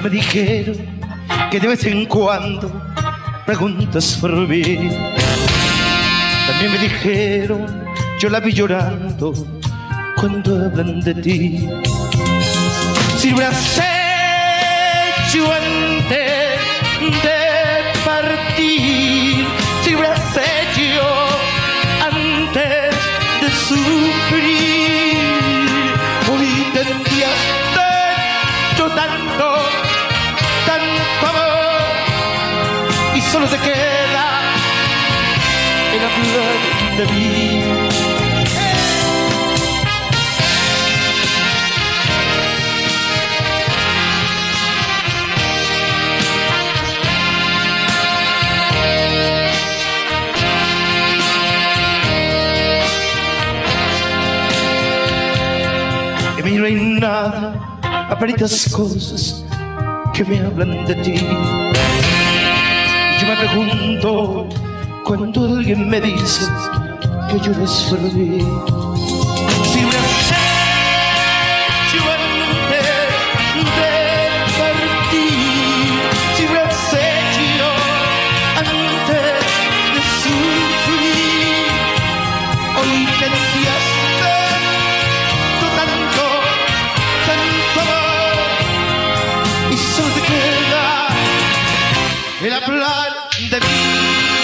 Me dijeron que de vez en cuando preguntas por mí. También me dijeron, yo la vi llorando cuando hablan de ti. Si hubieras hecho antes de partir, si hubieras hecho antes de sufrir, solo te queda el hablar de mí. En no hay nada, aparitas cosas que me hablan de ti. Yo me pregunto cuando alguien me dice que llores por mí. El hablar de mí.